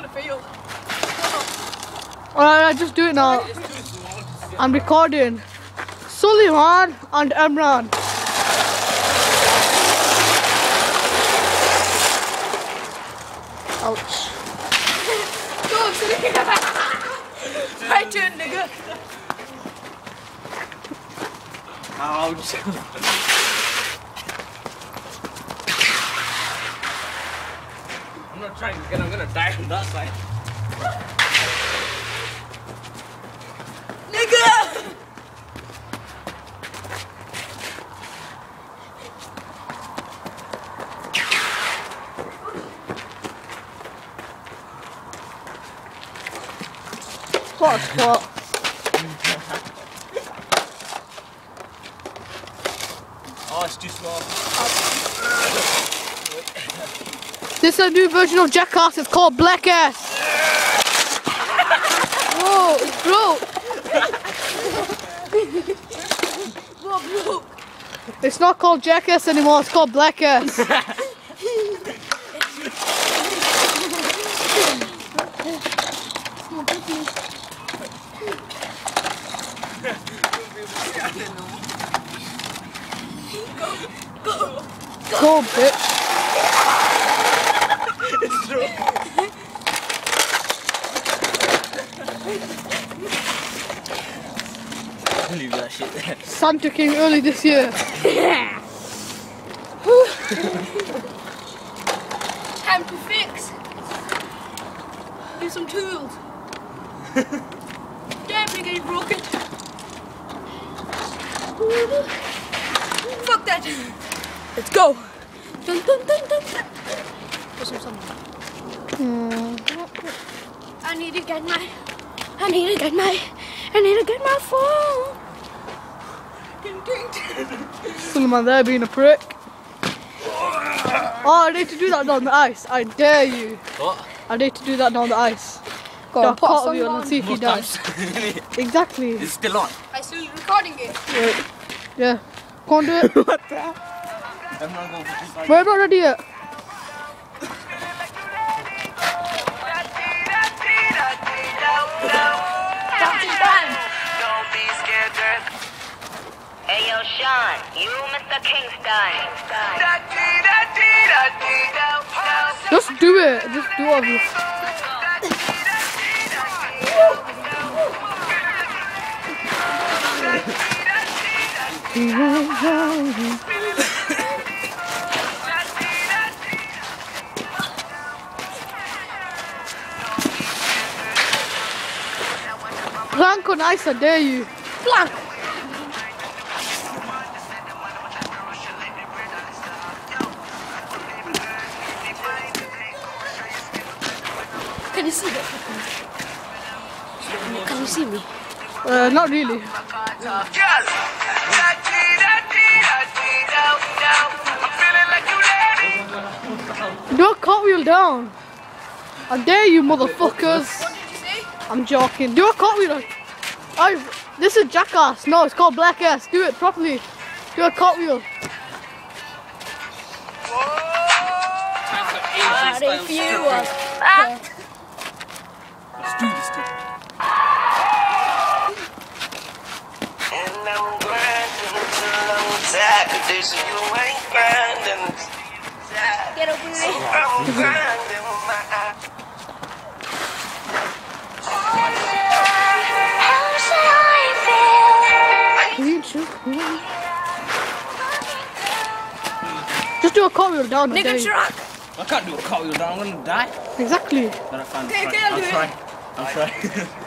gonna fail. Alright, just do it now. I'm recording. Suleiman and Emran. Ouch. Go, Siri. My turn, nigga. Ouch. I'm not trying to get, I'm gonna die from that side. Nigga! What a. Oh, it's too small. This is a new version of Jackass. It's called Black Ass. Whoa, it's broke. Look. It's not called Jackass anymore. It's called Black Ass. Go, bitch. Leave that shit there. Santa came early this year. Yeah. Time to fix. Need some tools. Damn, nigga, you broke it. Fuck that. Let's go. Dun, dun, dun, dun, dun. Put some sun. Mm. I need to get my. I need to get my. I need to get my phone. Ding. Suleiman there being a prick. Oh, I need to do that down the ice. I dare you. What? I need to do that down the ice. Go on, put part of some you and see if he Most dies. Exactly. it's still on. I still recording it. Wait. Yeah. Go on, do it. I'm not going for We're not ready yet. Hey yo, Sean, you Mr. Kingston. Just do it. Just do on ice, I dare you. Plank. Can you see that? Can you see me? Uh, not really. Do a cartwheel down. I dare you, motherfuckers. What did you say? I'm joking. Do a cartwheel. I. This is jackass. No, it's called black ass. Do it properly. Do a cartwheel. But if you was I'm tired. They you ain't grinding. get over here. I'm grinding with my eye. Just do a cartwheel down. I Nigga you. truck. I can't do a cartwheel down, I'm gonna die. Exactly. But I can't. Okay, try. okay, I'll I'm do it. trying. I'm trying. I